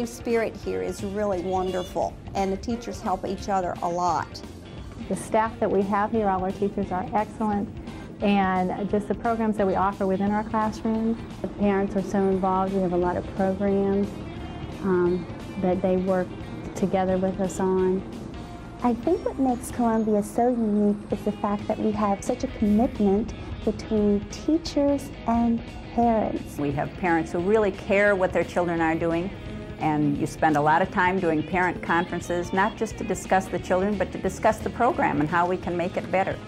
cooperative spirit here is really wonderful, and the teachers help each other a lot. The staff that we have here, all our teachers are excellent, and just the programs that we offer within our classrooms. The parents are so involved. We have a lot of programs um, that they work together with us on. I think what makes Columbia so unique is the fact that we have such a commitment between teachers and parents. We have parents who really care what their children are doing, and you spend a lot of time doing parent conferences, not just to discuss the children, but to discuss the program and how we can make it better.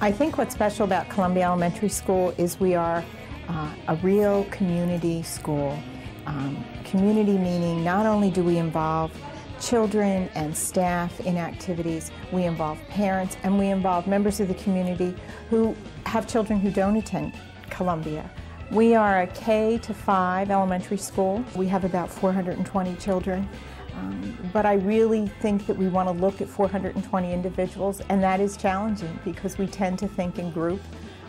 I think what's special about Columbia Elementary School is we are uh, a real community school. Um, community meaning not only do we involve children and staff in activities. We involve parents and we involve members of the community who have children who don't attend Columbia. We are a K to 5 elementary school. We have about 420 children. Um, but I really think that we want to look at 420 individuals, and that is challenging because we tend to think in group.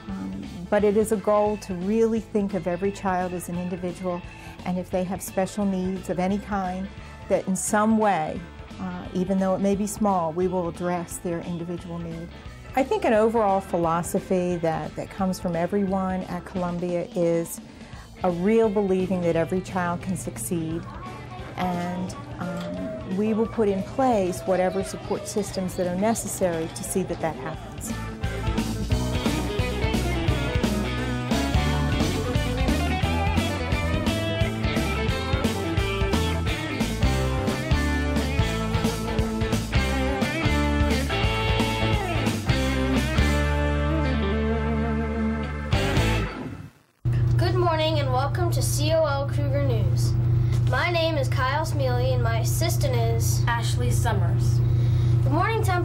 Um, but it is a goal to really think of every child as an individual, and if they have special needs of any kind, that in some way, uh, even though it may be small, we will address their individual need. I think an overall philosophy that, that comes from everyone at Columbia is a real believing that every child can succeed and um, we will put in place whatever support systems that are necessary to see that that happens.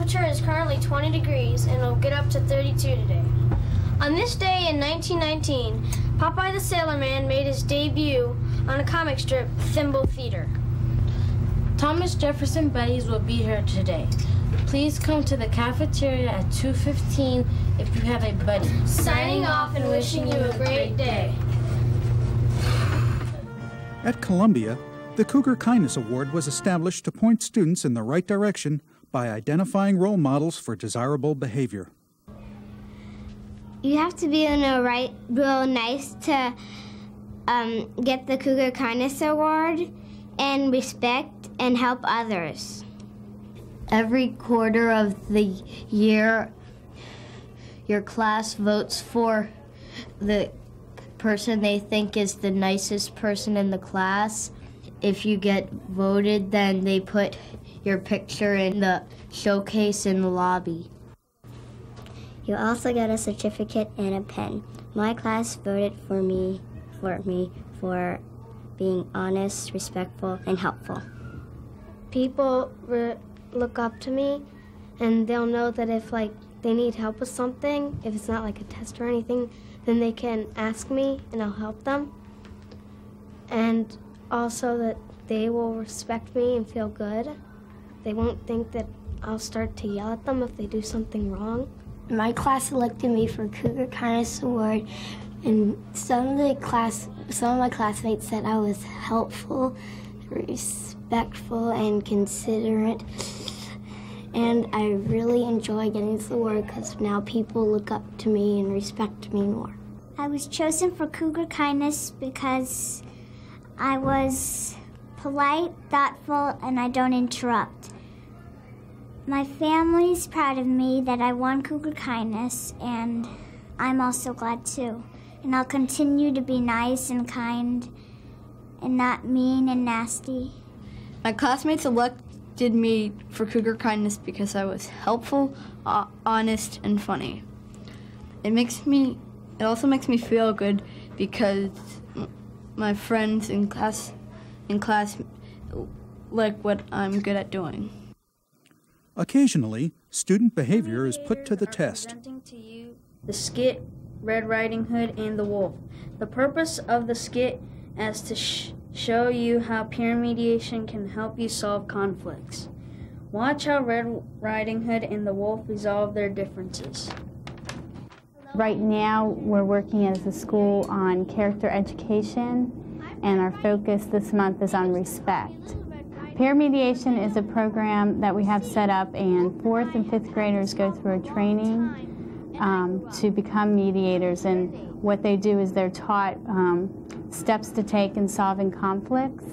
Temperature is currently 20 degrees and will get up to 32 today. On this day in 1919, Popeye the Sailor Man made his debut on a comic strip, Thimble Theater. Thomas Jefferson Buddies will be here today. Please come to the cafeteria at 2.15 if you have a buddy. Signing off and wishing you a great day. At Columbia, the Cougar Kindness Award was established to point students in the right direction by identifying role models for desirable behavior. You have to be in a right, real nice to um, get the Cougar Kindness Award and respect and help others. Every quarter of the year, your class votes for the person they think is the nicest person in the class if you get voted, then they put your picture in the showcase in the lobby. You also get a certificate and a pen. My class voted for me for me for being honest, respectful, and helpful. People re- look up to me and they'll know that if like they need help with something, if it's not like a test or anything, then they can ask me and I'll help them. And also that they will respect me and feel good. They won't think that I'll start to yell at them if they do something wrong. My class elected me for Cougar Kindness Award, and some of the class, some of my classmates said I was helpful, respectful, and considerate. And I really enjoy getting this award because now people look up to me and respect me more. I was chosen for Cougar Kindness because I was polite, thoughtful, and I don't interrupt. My family's proud of me that I won Cougar Kindness, and I'm also glad too. And I'll continue to be nice and kind and not mean and nasty. My classmates elected me for Cougar Kindness because I was helpful, uh, honest, and funny. It makes me it also makes me feel good because my friends in class in class like what I'm good at doing. Occasionally, student behavior is put to the test. To you the skit Red Riding Hood and the Wolf. The purpose of the skit is to sh- show you how peer mediation can help you solve conflicts. Watch how Red Riding Hood and the Wolf resolve their differences. Right now, we're working as a school on character education, and our focus this month is on respect. Peer mediation is a program that we have set up, and fourth and fifth graders go through a training um, to become mediators. And what they do is they're taught um, steps to take in solving conflicts,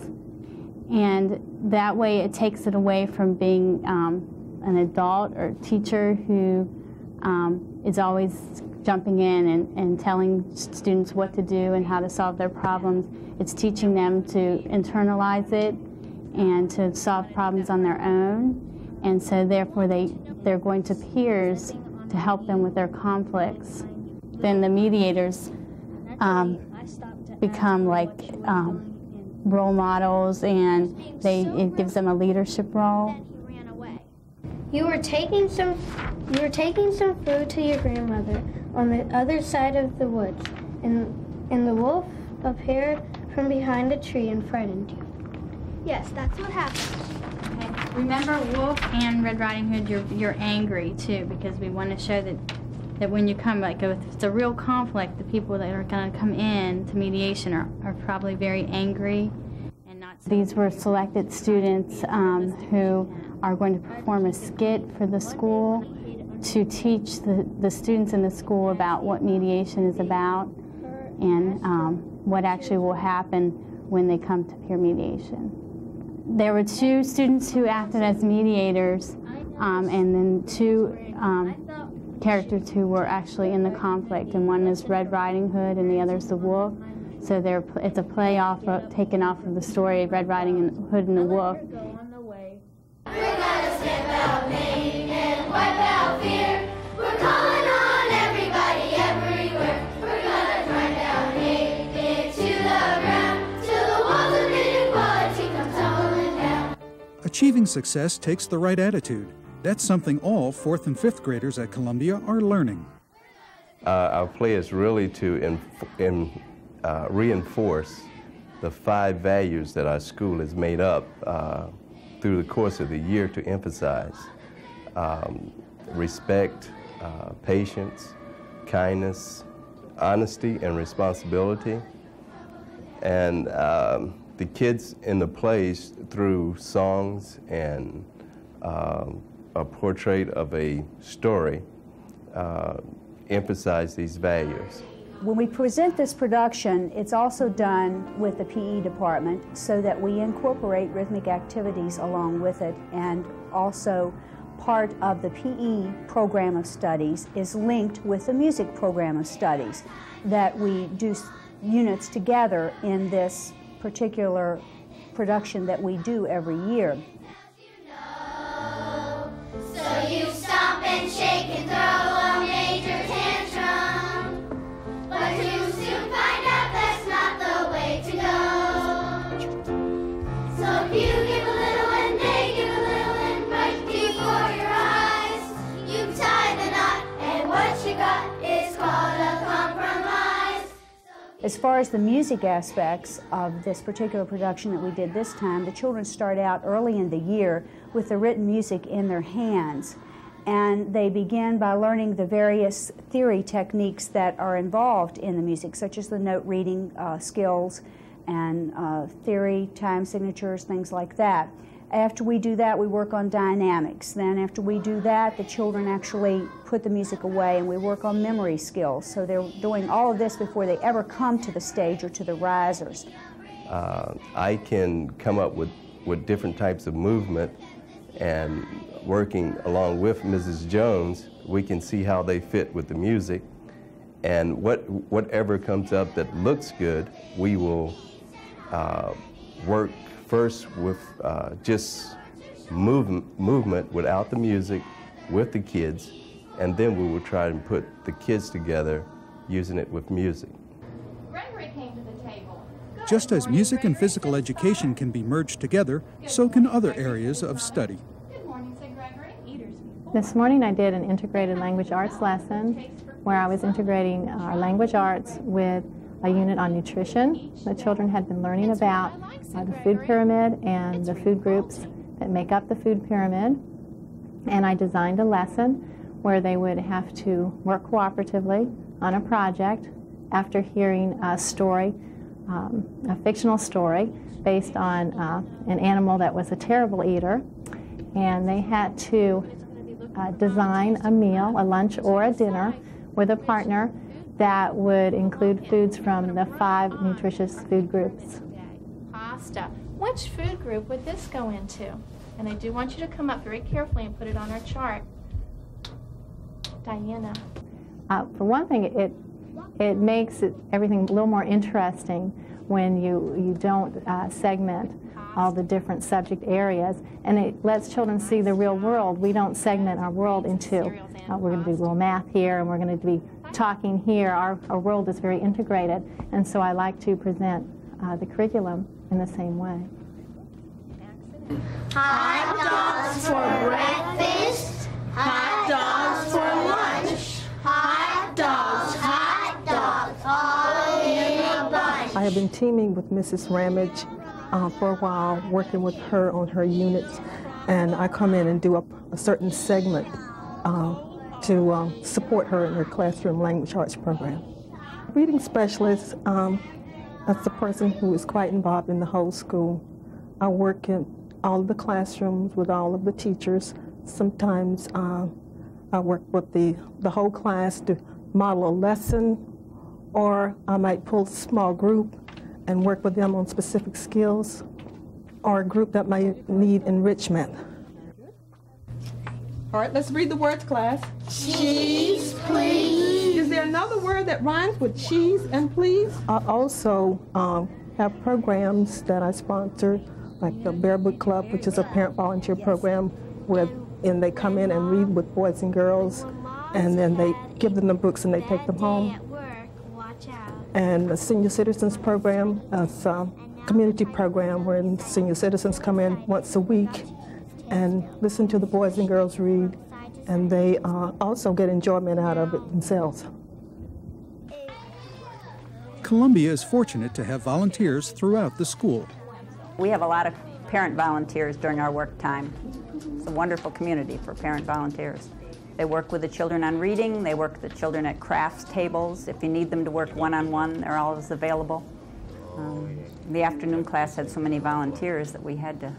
and that way it takes it away from being um, an adult or teacher who um, is always jumping in and, and telling students what to do and how to solve their problems. It's teaching them to internalize it and to solve problems on their own. And so therefore they, they're going to peers to help them with their conflicts. Then the mediators um, become like um, role models and they, it gives them a leadership role. You were taking some you were taking some food to your grandmother on the other side of the woods, and and the wolf appeared from behind a tree and frightened you. Yes, that's what happened. Okay. Remember, Wolf and Red Riding Hood, you're, you're angry too, because we want to show that that when you come, like if it's a real conflict, the people that are going to come in to mediation are, are probably very angry. And not These were selected students um, who are going to perform a skit for the school to teach the, the students in the school about what mediation is about and um, what actually will happen when they come to peer mediation. There were two students who acted as mediators um, and then two um, characters who were actually in the conflict and one is Red Riding Hood and the other is the wolf. So it's a play off of, taken off of the story of Red Riding Hood and the Wolf. Achieving success takes the right attitude. That's something all fourth and fifth graders at Columbia are learning. Uh, our play is really to in, in, uh, reinforce the five values that our school has made up uh, through the course of the year to emphasize um, respect, uh, patience, kindness, honesty, and responsibility. And um, the kids in the plays through songs and um, a portrait of a story uh, emphasize these values. When we present this production, it's also done with the PE department so that we incorporate rhythmic activities along with it and also part of the PE program of studies is linked with the music program of studies that we do units together in this particular production that we do every year. So you stomp and shake and throw As far as the music aspects of this particular production that we did this time, the children start out early in the year with the written music in their hands. And they begin by learning the various theory techniques that are involved in the music, such as the note reading uh, skills and uh, theory, time signatures, things like that. After we do that, we work on dynamics. Then, after we do that, the children actually put the music away and we work on memory skills. So, they're doing all of this before they ever come to the stage or to the risers. Uh, I can come up with, with different types of movement and working along with Mrs. Jones, we can see how they fit with the music. And what, whatever comes up that looks good, we will uh, work first with uh, just move, movement without the music with the kids, and then we will try and put the kids together using it with music. Just as music and physical education can be merged together, so can other areas of study. This morning I did an integrated language arts lesson where I was integrating our language arts with a unit on nutrition. The children had been learning about uh, the food pyramid and the food groups that make up the food pyramid. And I designed a lesson where they would have to work cooperatively on a project after hearing a story um, a fictional story based on uh, an animal that was a terrible eater, and they had to uh, design a meal, a lunch or a dinner, with a partner that would include foods from the five nutritious food groups. Pasta. Which food group would this go into? And I do want you to come up very carefully and put it on our chart. Diana. Uh, for one thing, it it makes it, everything a little more interesting when you you don't uh, segment all the different subject areas, and it lets children see the real world. We don't segment our world into uh, we're going to do a little math here, and we're going to be talking here. Our, our world is very integrated, and so I like to present uh, the curriculum in the same way. Hot dogs for breakfast, hot dogs for lunch, hot dogs, hot dogs, all in a bunch. I have been teaming with Mrs. Ramage uh, for a while, working with her on her units, and I come in and do a, a certain segment uh, to um, support her in her classroom language arts program. Reading specialist, um, that's the person who is quite involved in the whole school. I work in all of the classrooms with all of the teachers. Sometimes uh, I work with the, the whole class to model a lesson, or I might pull a small group and work with them on specific skills, or a group that might need enrichment. All right, let's read the words, class. Cheese, please. Is there another word that rhymes with cheese and please? I also um, have programs that I sponsor, like the Bear Book Club, which is a parent volunteer program where and they come in and read with boys and girls, and then they give them the books and they take them home. And the Senior Citizens Program, is a community program where senior citizens come in once a week and listen to the boys and girls read, and they uh, also get enjoyment out of it themselves. Columbia is fortunate to have volunteers throughout the school. We have a lot of parent volunteers during our work time. It's a wonderful community for parent volunteers. They work with the children on reading, they work with the children at crafts tables. If you need them to work one-on-one, they're always available. Um, the afternoon class had so many volunteers that we had to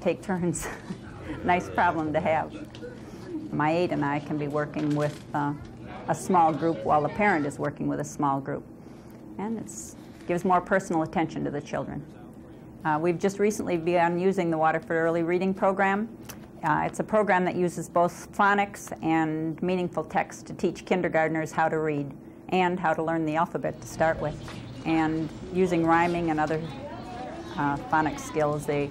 take turns. nice problem to have. My aide and I can be working with uh, a small group while the parent is working with a small group. And it gives more personal attention to the children. Uh, we've just recently begun using the Waterford Early Reading Program. Uh, it's a program that uses both phonics and meaningful text to teach kindergartners how to read and how to learn the alphabet to start with. And using rhyming and other uh, phonics skills, they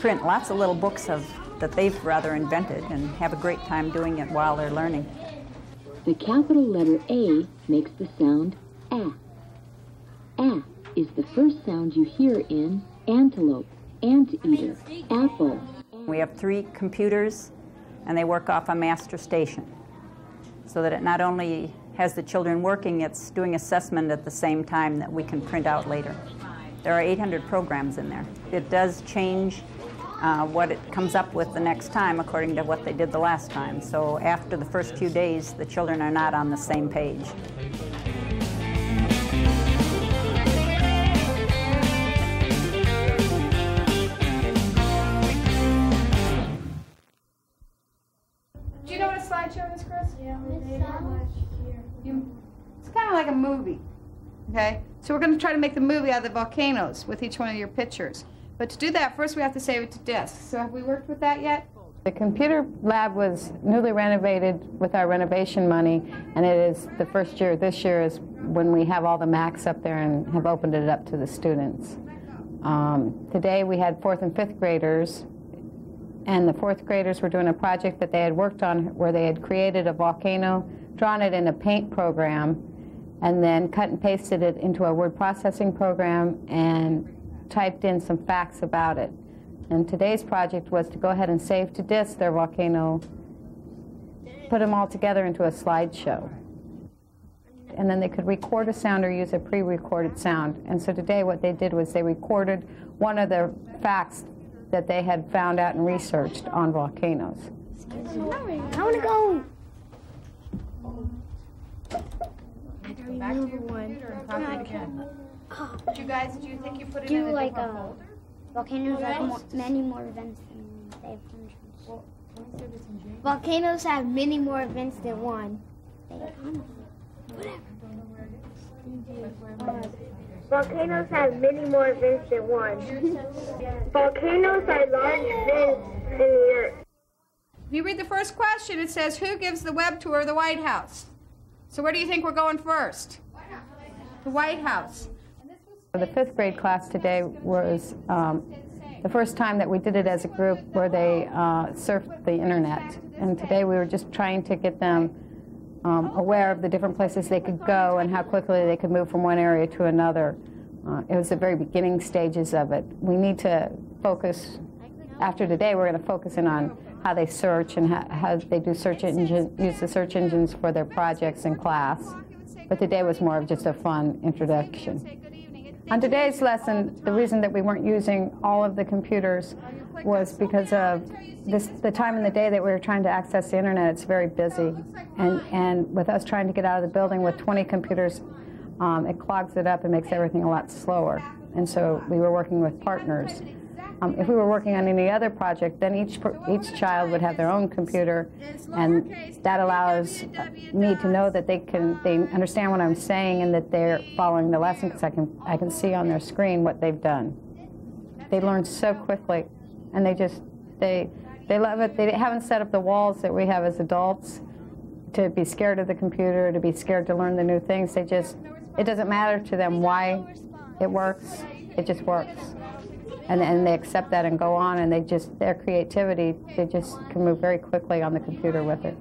print lots of little books of that they've rather invented and have a great time doing it while they're learning. The capital letter A makes the sound A. A is the first sound you hear in antelope, anteater, apple. We have three computers and they work off a master station so that it not only has the children working, it's doing assessment at the same time that we can print out later. There are 800 programs in there. It does change uh, what it comes up with the next time according to what they did the last time. So after the first few days, the children are not on the same page. Do you know what a slideshow is, Chris? Yeah, you, it's kind of like a movie. Okay? So we're going to try to make the movie out of the volcanoes with each one of your pictures. But to do that, first we have to save it to disk. So have we worked with that yet? The computer lab was newly renovated with our renovation money, and it is the first year, this year is when we have all the Macs up there and have opened it up to the students. Um, today we had fourth and fifth graders, and the fourth graders were doing a project that they had worked on where they had created a volcano, drawn it in a paint program, and then cut and pasted it into a word processing program and typed in some facts about it. And today's project was to go ahead and save to disk their volcano, put them all together into a slideshow. And then they could record a sound or use a pre-recorded sound. And so today what they did was they recorded one of the facts that they had found out and researched on volcanoes. I want to go. Back to your computer and copy it again. Did you guys, do you think you put it Do in a like different a folder? volcanoes have more, many more events than they have hundreds. Volcanoes have many more events than one. Volcanoes have many more events than one. Volcanoes are large vents in the earth. If you read the first question, it says, Who gives the web tour of the White House? So where do you think we're going first? The White House. The fifth grade class today was um, the first time that we did it as a group where they uh, surfed the internet. And today we were just trying to get them um, aware of the different places they could go and how quickly they could move from one area to another. Uh, it was the very beginning stages of it. We need to focus, after today, we're going to focus in on how they search and how, how they do search engine, use the search engines for their projects in class. But today was more of just a fun introduction. On today's lesson, the reason that we weren't using all of the computers was because of this, the time in the day that we were trying to access the internet. It's very busy, and and with us trying to get out of the building with 20 computers, um, it clogs it up and makes everything a lot slower. And so we were working with partners. Um, if we were working on any other project, then each each child would have their own computer, and that allows uh, me to know that they can they understand what I'm saying and that they're following the lesson because I can I can see on their screen what they've done. They learn so quickly, and they just they they love it. They haven't set up the walls that we have as adults to be scared of the computer, to be scared to learn the new things. They just it doesn't matter to them why it works. It just works and, and they accept that and go on and they just their creativity they just can move very quickly on the computer with it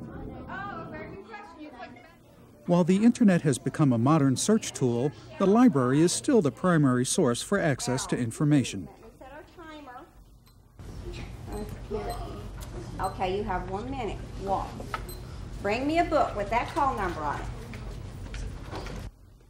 While the internet has become a modern search tool, the library is still the primary source for access to information. Okay, you have one minute. Walk. Bring me a book with that call number on it.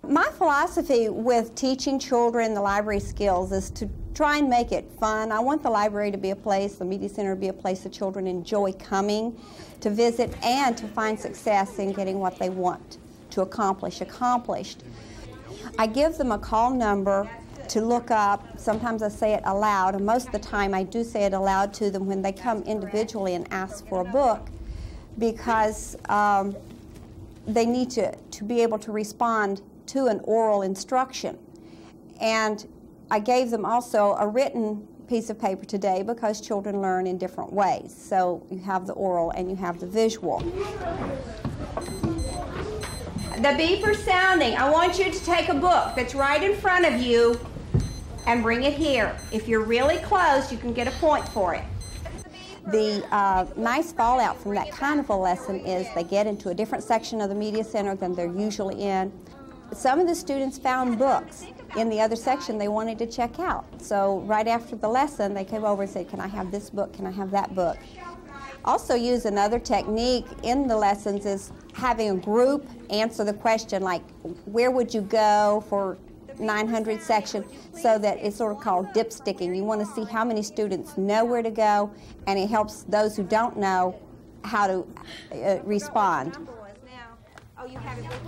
My philosophy with teaching children the library skills is to try and make it fun. I want the library to be a place, the media center to be a place that children enjoy coming to visit and to find success in getting what they want to accomplish accomplished. I give them a call number to look up. Sometimes I say it aloud, and most of the time I do say it aloud to them when they come individually and ask for a book because um, they need to, to be able to respond to an oral instruction. And I gave them also a written piece of paper today because children learn in different ways. So you have the oral and you have the visual. The beeper sounding. I want you to take a book that's right in front of you and bring it here. If you're really close, you can get a point for it. The uh, nice fallout from that kind of a lesson is they get into a different section of the media center than they're usually in. Some of the students found books in the other section they wanted to check out. So right after the lesson, they came over and said, can I have this book? Can I have that book? Also use another technique in the lessons is having a group answer the question like, where would you go for 900 section so that it's sort of called dipsticking. You want to see how many students know where to go and it helps those who don't know how to uh, respond.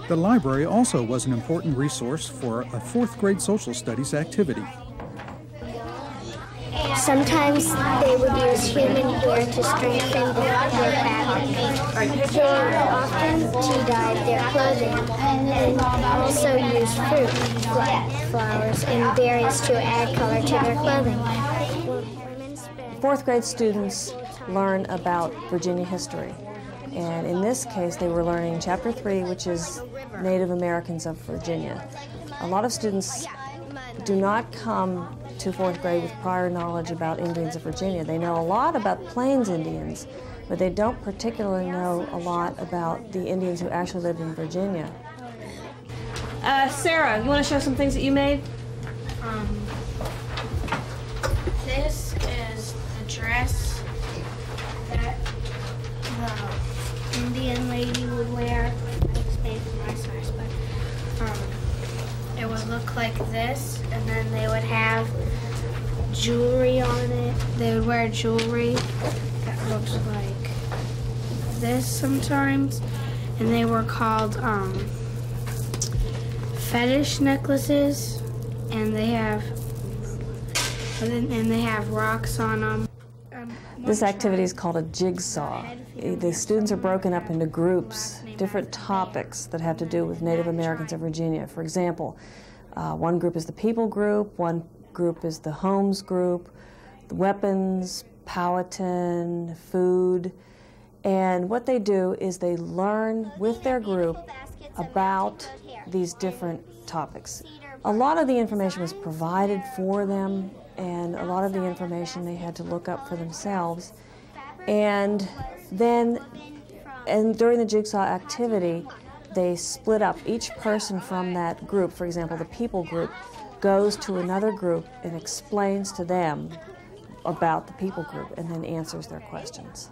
The library also was an important resource for a fourth grade social studies activity. Sometimes they would use human hair to strengthen their fabric. They often tie-dyed their clothing and also use fruit, flowers, and berries to add color to their clothing. Fourth grade students learn about Virginia history. And in this case, they were learning Chapter 3, which is Native Americans of Virginia. A lot of students do not come to fourth grade with prior knowledge about Indians of Virginia. They know a lot about Plains Indians, but they don't particularly know a lot about the Indians who actually lived in Virginia. Uh, Sarah, you want to show some things that you made? Um, this is the dress Indian lady would wear. It's but um, it would look like this, and then they would have jewelry on it. They would wear jewelry that looks like this sometimes, and they were called um, fetish necklaces. and they have and they have rocks on them. This activity is called a jigsaw. The students are broken up into groups, different topics that have to do with Native Americans of Virginia. For example, uh, one group is the people group, one group is the homes group, the weapons, Powhatan, food. And what they do is they learn with their group about these different topics. A lot of the information was provided for them and a lot of the information they had to look up for themselves. And then, and during the jigsaw activity, they split up. Each person from that group, for example, the people group, goes to another group and explains to them about the people group and then answers their questions.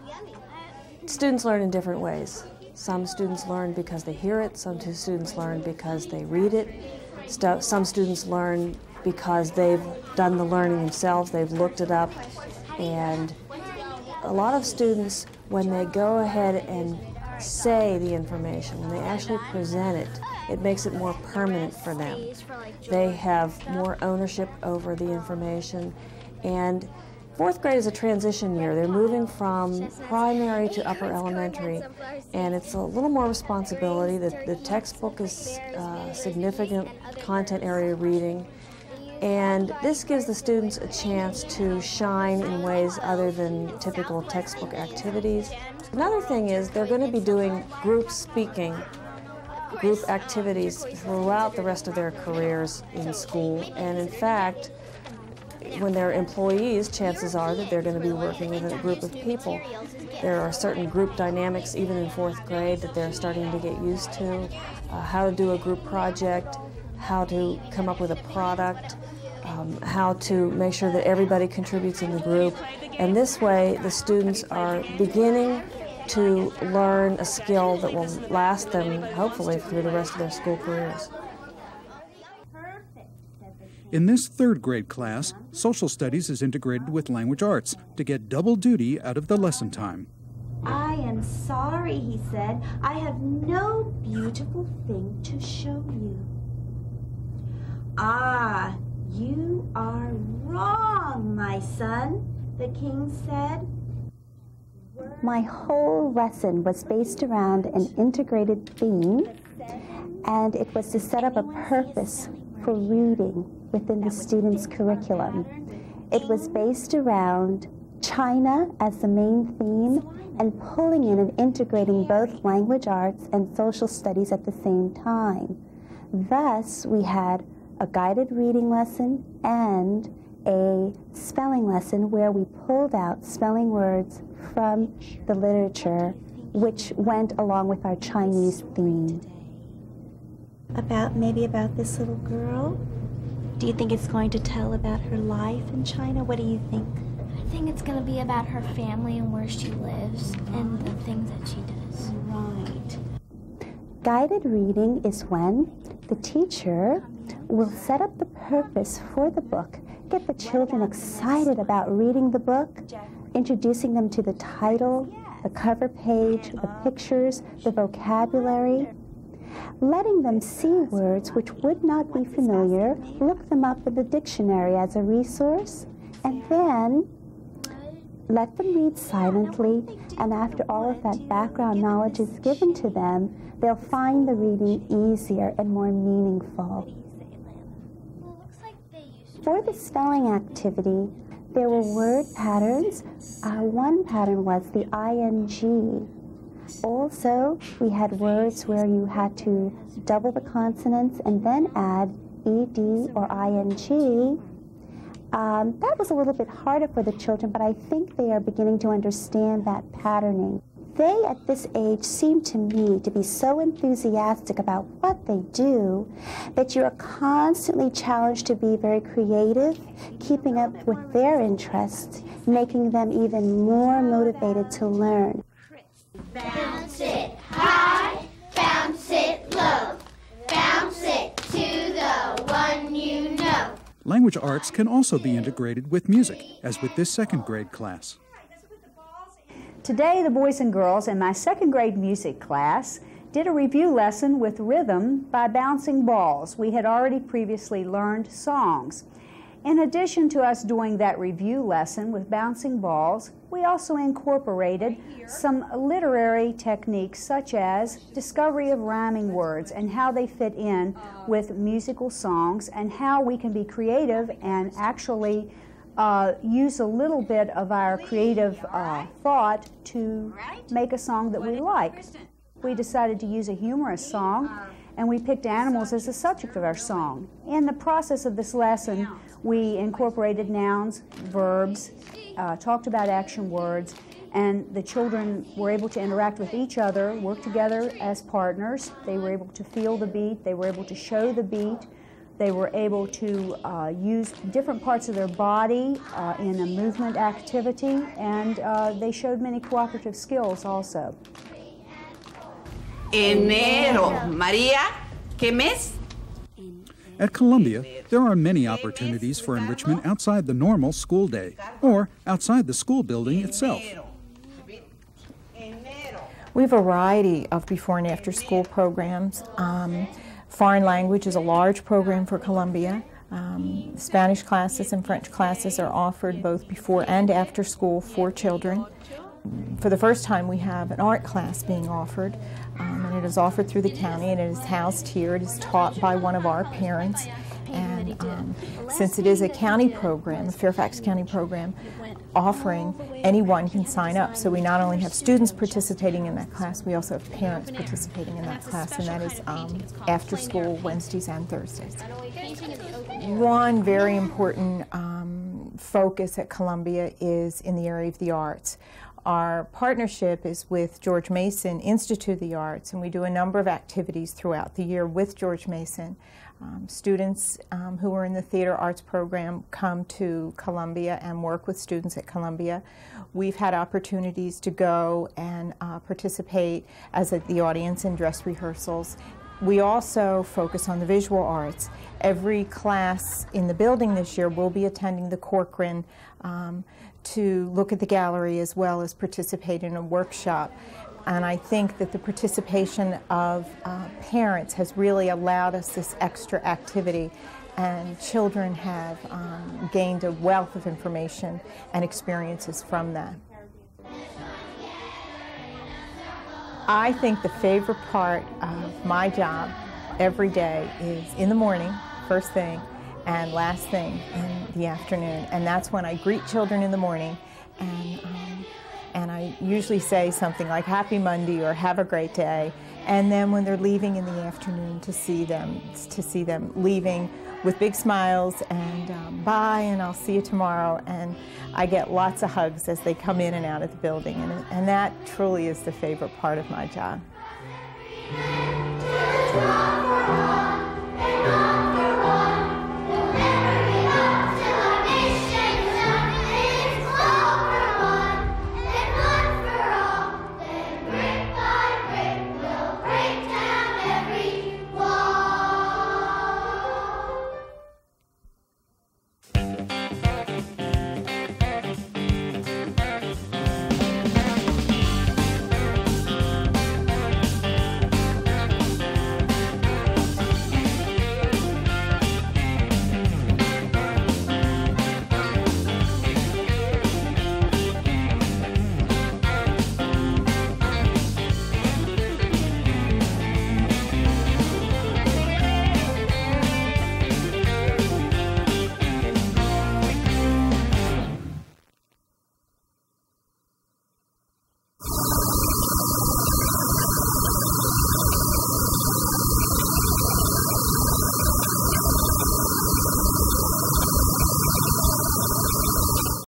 Students learn in different ways. Some students learn because they hear it, some students learn because they read it, some students learn because they've done the learning themselves, they've looked it up, and a lot of students, when they go ahead and say the information, when they actually present it, it makes it more permanent for them. They have more ownership over the information, and Fourth grade is a transition year. They're moving from primary to upper elementary, and it's a little more responsibility. The, the textbook is uh, significant content area reading, and this gives the students a chance to shine in ways other than typical textbook activities. Another thing is they're going to be doing group speaking, group activities throughout the rest of their careers in school. And in fact, when they're employees, chances are that they're going to be working with a group of people. There are certain group dynamics, even in fourth grade, that they're starting to get used to. Uh, how to do a group project, how to come up with a product, um, how to make sure that everybody contributes in the group. And this way, the students are beginning to learn a skill that will last them, hopefully, through the rest of their school careers. In this third grade class, social studies is integrated with language arts to get double duty out of the lesson time. I am sorry, he said. I have no beautiful thing to show you. Ah, you are wrong, my son, the king said. My whole lesson was based around an integrated theme, and it was to set up a purpose for reading within the students' curriculum. It was based around China as the main theme and pulling in and integrating both language arts and social studies at the same time. Thus, we had a guided reading lesson, and a spelling lesson where we pulled out spelling words from the literature which went along with our Chinese theme. About maybe about this little girl? Do you think it's going to tell about her life in China? What do you think? I think it's going to be about her family and where she lives and the things that she does. Right. Guided reading is when the teacher will set up the purpose for the book, get the children excited about reading the book, introducing them to the title, the cover page, the pictures, the vocabulary, letting them see words which would not be familiar, look them up in the dictionary as a resource, and then let them read silently, and after all of that background knowledge is given to them, they'll find the reading easier and more meaningful. For the spelling activity, there were word patterns. Uh, one pattern was the ing. Also, we had words where you had to double the consonants and then add ed or ing. Um, that was a little bit harder for the children, but I think they are beginning to understand that patterning. They, at this age, seem to me to be so enthusiastic about what they do that you're constantly challenged to be very creative, keeping up with their interests, making them even more motivated to learn. Bounce it high, bounce it low, bounce it to the one you know. Language arts can also be integrated with music, as with this second grade class. Today, the boys and girls in my second grade music class did a review lesson with rhythm by bouncing balls. We had already previously learned songs. In addition to us doing that review lesson with bouncing balls, we also incorporated some literary techniques such as discovery of rhyming words and how they fit in with musical songs and how we can be creative and actually uh, use a little bit of our creative uh, thought to make a song that we like. We decided to use a humorous song and we picked animals as the subject of our song. In the process of this lesson, we incorporated nouns, verbs, uh, talked about action words, and the children were able to interact with each other, work together as partners. They were able to feel the beat, they were able to show the beat, they were able to uh, use different parts of their body uh, in a movement activity, and uh, they showed many cooperative skills also. Enero. María, ¿qué mes? At Columbia, there are many opportunities for enrichment outside the normal school day or outside the school building itself. We have a variety of before and after school programs. Um, foreign language is a large program for Columbia. Um, Spanish classes and French classes are offered both before and after school for children. For the first time, we have an art class being offered, um, and it is offered through the county, and it is housed here. It is taught by one of our parents, and um, since it is a county program, a Fairfax County program, offering, anyone can sign up. So we not only have students participating in that class, we also have parents participating in that class, and that is um, after school Wednesdays and Thursdays. One very important um, focus at Columbia is in the area of the arts. Our partnership is with George Mason Institute of the Arts, and we do a number of activities throughout the year with George Mason. Um, students um, who are in the theater arts program come to Columbia and work with students at Columbia. We've had opportunities to go and uh, participate as a, the audience in dress rehearsals. We also focus on the visual arts. Every class in the building this year will be attending the Corcoran um, to look at the gallery as well as participate in a workshop. And I think that the participation of uh, parents has really allowed us this extra activity and children have um, gained a wealth of information and experiences from that. I think the favorite part of my job every day is in the morning, first thing, and last thing in the afternoon. And that's when I greet children in the morning and, um, and I usually say something like happy Monday or have a great day. And then when they're leaving in the afternoon to see them, to see them leaving with big smiles and um, bye and I'll see you tomorrow. And I get lots of hugs as they come in and out of the building. And, and that truly is the favorite part of my job.